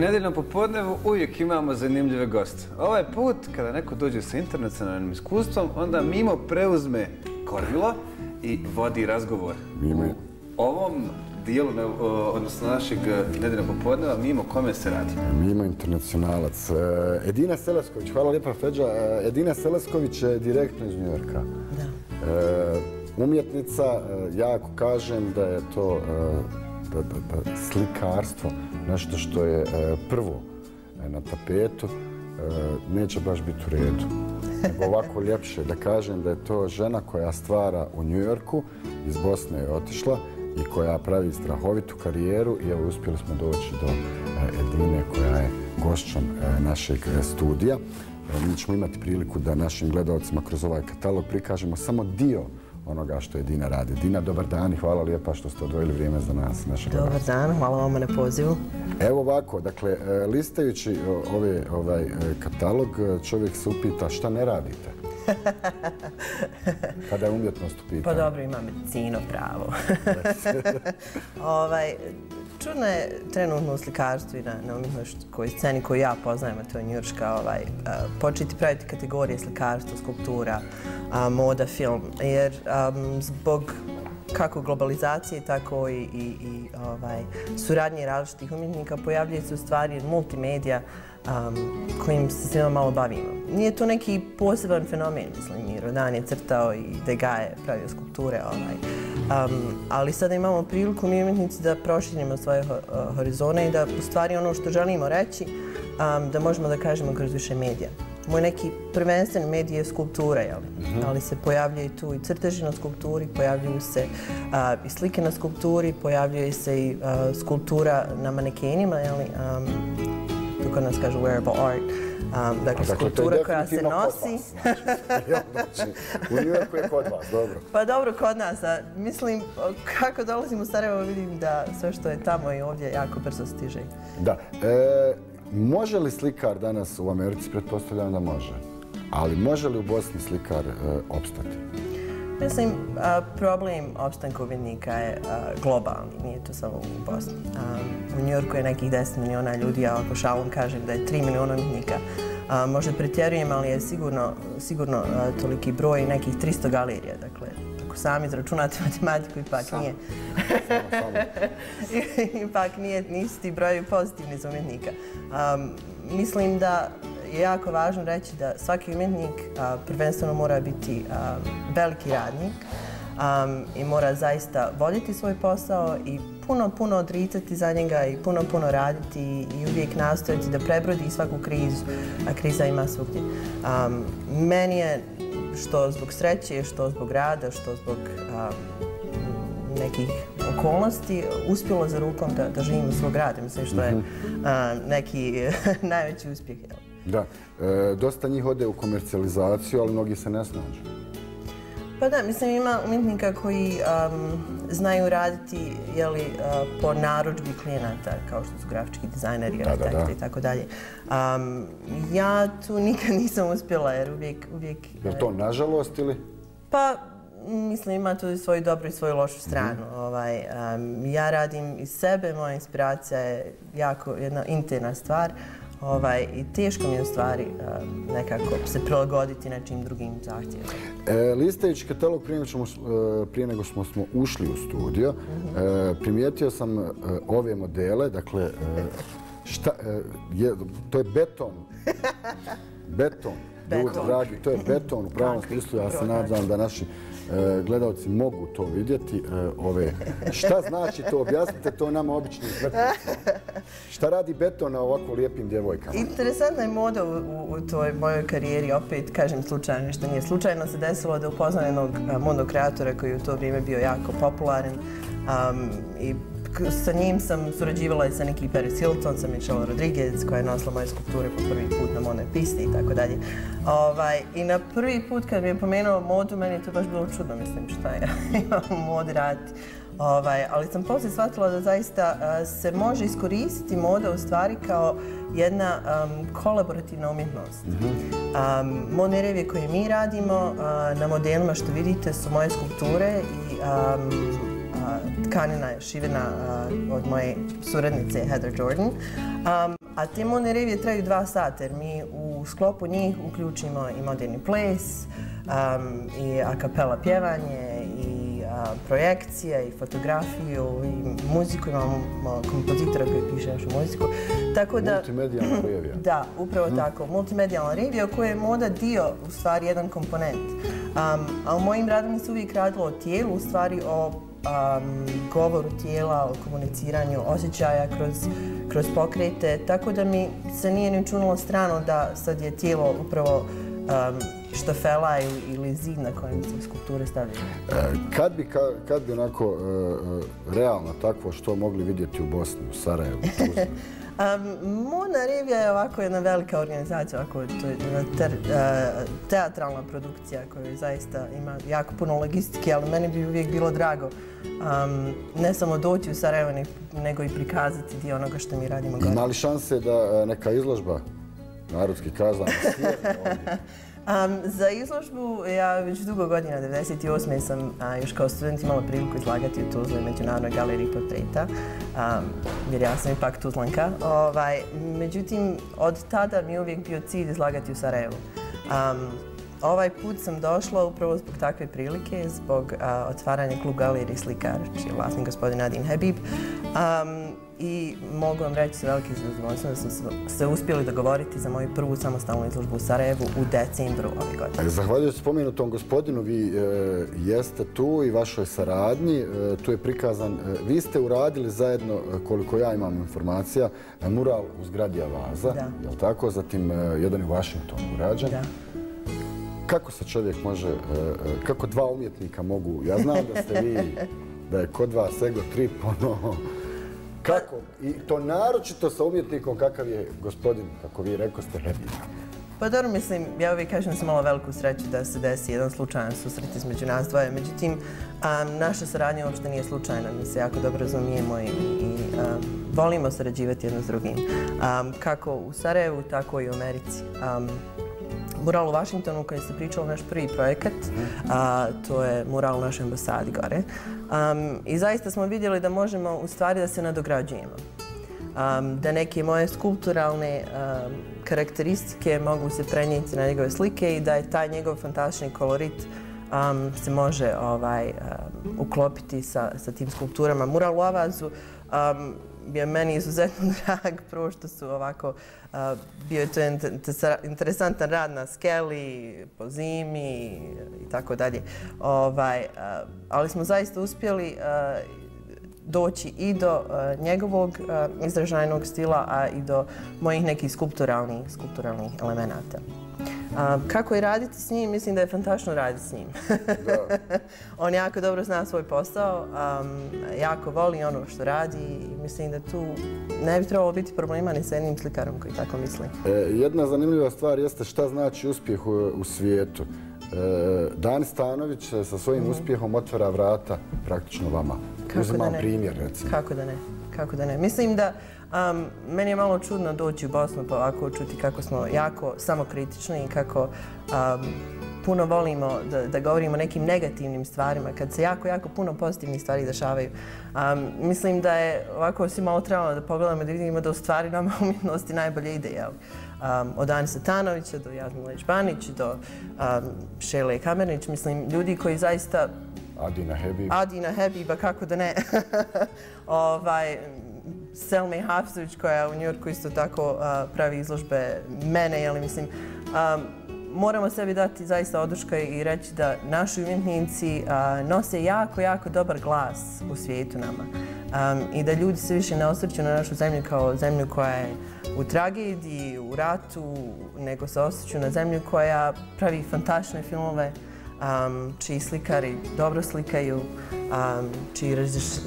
nedeljnom popodnevu uvijek imamo zanimljive goste. Ovaj put, kada neko dođe sa internacionalnim iskustvom, onda Mimo preuzme kormilo i vodi razgovor. Mimo. U ovom dijelu, odnosno našeg nedeljnog popodneva, Mimo, kome se radi? Mimo internacionalac. E, Edina Selesković, hvala lijepa Feđa. E, Edina Selesković je direktno iz Njujorka. Da. E, umjetnica, jako kažem da je to slikarstvo, nešto što je e, prvo e, na tapetu, e, neće baš biti u redu. Nego ovako ljepše da kažem da je to žena koja stvara u Njujorku, iz Bosne je otišla i koja pravi strahovitu karijeru i evo uspjeli smo doći do Edine koja je gošćom našeg studija. Mi ćemo imati priliku da našim gledalcima kroz ovaj katalog prikažemo samo dio onoga što je Dina radi. Dina, dobar dan i hvala lijepa što ste odvojili vrijeme za nas. Dobar dan, hvala vam na pozivu. Evo ovako, dakle, e, listajući ovaj e, katalog, čovjek se upita šta ne radite? Kada je umjetnost u pitanju? Pa dobro, ima medicino pravo. ovaj, Čudna je trenutno u slikarstvu i na, na umjetnoškoj sceni koju ja poznajem, a to je njurška, ovaj, početi praviti kategorije slikarstva, skulptura, moda, film. Jer zbog kako globalizacije, tako i, i, i ovaj, suradnje različitih umjetnika pojavljuje se u stvari multimedija um, kojim se svima malo bavimo. Nije to neki poseban fenomen, mislim, i Rodan je crtao i Degaje pravio skulpture, ovaj um, ali sada imamo priliku mi umjetnici da proširimo svoje horizone i da u stvari ono što želimo reći, um, da možemo da kažemo kroz više medija. Moj neki prvenstven medij je skulptura, jel? Mm -hmm. ali se pojavljaju tu i crteži na skulpturi, pojavljuju se uh, i slike na skulpturi, pojavljuje se i uh, skulptura na manekenima, jel? Um, tu kod nas kažu wearable art. Um, dakle, skulptura koja se nosi. Znači, u New Yorku je kod vas, dobro. Pa dobro, kod nas. A, mislim, kako dolazim u Sarajevo, vidim da sve što je tamo i ovdje jako brzo stiže. Da. E, može li slikar danas u Americi, pretpostavljam da može, ali može li u Bosni slikar e, opstati? Mislim, problem opstanka umjetnika je globalni, nije to samo u Bosni. U Njorku je nekih 10 miliona ljudi, a ako šalom kažem da je 3 miliona umjetnika, možda pretjerujem, ali je sigurno, sigurno toliki broj nekih 300 galerija. Dakle, ako sami izračunate matematiku, ipak nije. ipak nije, nisu ti brojevi pozitivni za umjetnika. Mislim da je jako važno reći da svaki umjetnik prvenstveno mora biti veliki radnik i mora zaista voljeti svoj posao i puno, puno odricati za njega i puno, puno raditi i uvijek nastojati da prebrodi svaku krizu, a kriza ima svugdje. Meni je što zbog sreće, što zbog rada, što zbog nekih okolnosti uspjelo za rukom da živim svog rada. Mislim što je mhm. neki najveći uspjeh. Da, e, dosta njih ode u komercijalizaciju, ali mnogi se ne snađu. Pa da, mislim ima umjetnika koji znaju raditi jeli, uh, po naručbi klijenata, kao što su grafički dizajneri i tako dalje. Ja tu nikad nisam uspjela jer uvijek... uvijek je to nažalost ili? Pa, mislim, ima tu svoju dobru i svoju lošu stranu. Mhm. ovaj, ja radim iz sebe, moja inspiracija je jako jedna interna stvar. Ovaj, I teško mi je u stvari uh, nekako se prilagoditi nečim drugim zahtjevima. E, listajući katalog prije, ćemo, uh, prije nego smo, smo ušli u studio, mm -hmm. uh, primijetio sam uh, ove modele, dakle, uh, šta, uh, je, to je beton. beton. Ljudi, dragi, to je beton u pravom smislu. Ja se nadam da naši E, gledalci mogu to vidjeti. E, ove. Šta znači to? Objasnite to nama običnim smrtnicima. Šta radi beton na ovako lijepim djevojkama? Interesantna je moda u, u toj mojoj karijeri. Opet, kažem slučajno, ništa nije slučajno se desilo da upoznam jednog modnog kreatora koji u to vrijeme bio jako popularan um, i sa njim sam surađivala i sa neki Paris Hilton, sa Michelle Rodriguez koja je nosila moje skulpture po prvi put na modnoj pisti i tako dalje. Ovaj, I na prvi put kad mi je pomenuo modu, meni je to baš bilo čudno, mislim šta je imam u modi raditi. Ovaj, ali sam poslije shvatila da zaista uh, se može iskoristiti moda u stvari kao jedna um, kolaborativna umjetnost. Mm -hmm. um, modne revije koje mi radimo uh, na modelima što vidite su moje skulpture i um, tkanina je šivena od moje suradnice Heather Jordan. Um, a te modne revije traju dva sata jer mi u sklopu njih uključimo i moderni ples, um, i a kapela pjevanje, i a, projekcije, i fotografiju, i muziku. Imamo kompozitora koji piše našu muziku. Tako da, multimedijalna revija. Da, upravo hmm. tako. Multimedijalna revija koja je moda dio, u stvari, jedan komponent. Um, a u mojim radima se uvijek radilo o tijelu, u stvari o um, govoru tijela, o komuniciranju osjećaja kroz, kroz pokrete, tako da mi se nije ni učunilo strano da sad je tijelo upravo um, štafela ili, ili zid na kojem se skulpture stavljaju. E, kad, bi, kad, kad bi onako e, e, realno takvo što mogli vidjeti u Bosni, u Sarajevu, Tuzli? Um, Mona Rivija je ovako jedna velika organizacija, ovako, to je jedna ter, teatralna produkcija koja zaista ima jako puno logistike, ali meni bi uvijek bilo drago um, ne samo doći u Sarajevo, nego i prikazati dio onoga što mi radimo. Ima li šanse da neka izložba narodski kazan ovdje? Um, za izložbu ja već dugo godina, 98. sam a, još kao student imala priliku izlagati u Tuzli Međunarodnoj galeriji portreta, um, jer ja sam ipak Tuzlanka. Ovaj, međutim, od tada mi je uvijek bio cilj izlagati u Sarajevu. Um, ovaj put sam došla upravo zbog takve prilike, zbog a, otvaranja klub galerije Slikar, čiji je vlasnik gospodin Adin Habib. Um, i mogu vam reći sa velikim zadovoljstvom da smo se uspjeli dogovoriti za moju prvu samostalnu izložbu u Sarajevu u decembru ove godine. Zahvaljujem spomenutom gospodinu, vi e, jeste tu i vašoj saradnji, e, tu je prikazan, e, vi ste uradili zajedno, e, koliko ja imam informacija, e, mural u zgradi Avaza, da. je li tako? Zatim e, jedan je u Washingtonu urađen. Da. Kako se čovjek može, e, e, kako dva umjetnika mogu, ja znam da ste vi, da je kod vas ego trip, ono, Kako? I to naročito sa umjetnikom kakav je gospodin, kako vi rekao ste, Hebi. Pa dobro, mislim, ja uvijek kažem da sam imala veliku sreću da se desi jedan slučajan susret između nas dvoje. Međutim, a, naša saradnja uopšte nije slučajna. Mi se jako dobro razumijemo i, i volimo sarađivati jedno s drugim. A, kako u Sarajevu, tako i u Americi. Mural u Vašingtonu, kada se pričalo naš prvi projekat, a, to je mural u našoj ambasadi gore. Um, I zaista smo vidjeli da možemo u stvari da se nadograđujemo. Um, da neke moje skulpturalne um, karakteristike mogu se prenijeti na njegove slike i da je taj njegov fantastični kolorit um, se može ovaj, um, uklopiti sa, sa tim skulpturama. Mural u Avazu um, je meni izuzetno drag, prvo što su ovako, bio je to interesantan rad na skeli, po zimi i tako dalje. Ovaj, ali smo zaista uspjeli doći i do uh, njegovog uh, izražajnog stila, a i do mojih nekih skulpturalnih, skulpturalnih elemenata. Um, kako je raditi s njim? Mislim da je fantastično raditi s njim. On jako dobro zna svoj posao, um, jako voli ono što radi i mislim da tu ne bi trebalo biti problema ni sa jednim slikarom koji tako misli. E, jedna zanimljiva stvar jeste šta znači uspjeh u, u svijetu. E, Dan Stanović sa svojim mm. uspjehom otvara vrata praktično vama. Kako Uzimam primjer, recimo. Kako da ne? Kako da ne? Mislim da Um, meni je malo čudno doći u Bosnu pa ovako čuti kako smo jako samokritični i kako um, puno volimo da, da govorimo o nekim negativnim stvarima, kad se jako, jako puno pozitivnih stvari dešavaju. Um, mislim da je ovako svi malo trebalo da pogledamo da vidimo da u stvari nama umjetnosti najbolje ide. Jel? Um, od Anisa Tanovića do Jasmina Leć-Banić do um, Šele Kamernić. Mislim, ljudi koji zaista... Adina Hebib. Adina Hebib, kako da ne. ovaj, Selme Hafzović koja u Njurku isto tako uh, pravi izložbe mene, jel mislim, um, moramo sebi dati zaista oduška i reći da naši umjetnici uh, nose jako, jako dobar glas u svijetu nama. Um, I da ljudi se više ne osvrću na našu zemlju kao zemlju koja je u tragediji, u ratu, nego se osvrću na zemlju koja pravi fantastične filmove, um, čiji slikari dobro slikaju, um, čiji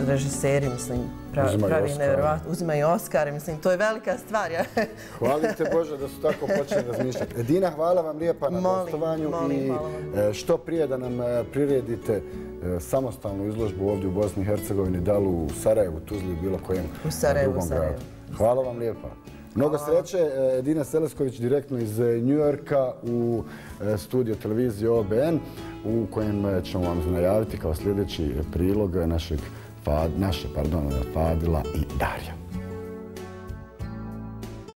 režiseri, mislim, pravi nevjerovatno, uzimaju Oscare, mislim, to je velika stvar. Ja. Hvalite Bože da su tako počeli razmišljati. Edina, hvala vam lijepa na molim, gostovanju molim, i e, što prije da nam e, priredite e, samostalnu izložbu ovdje u Bosni i Hercegovini, da li u Sarajevu, Tuzli, bilo kojem u Sarajevu, drugom gradu. Hvala vam lijepa. Mnogo sreće, Edina Selesković direktno iz New Yorka u studio televizije OBN u kojem ćemo vam najaviti kao sljedeći prilog našeg naše, pardon, Fadila i Darija.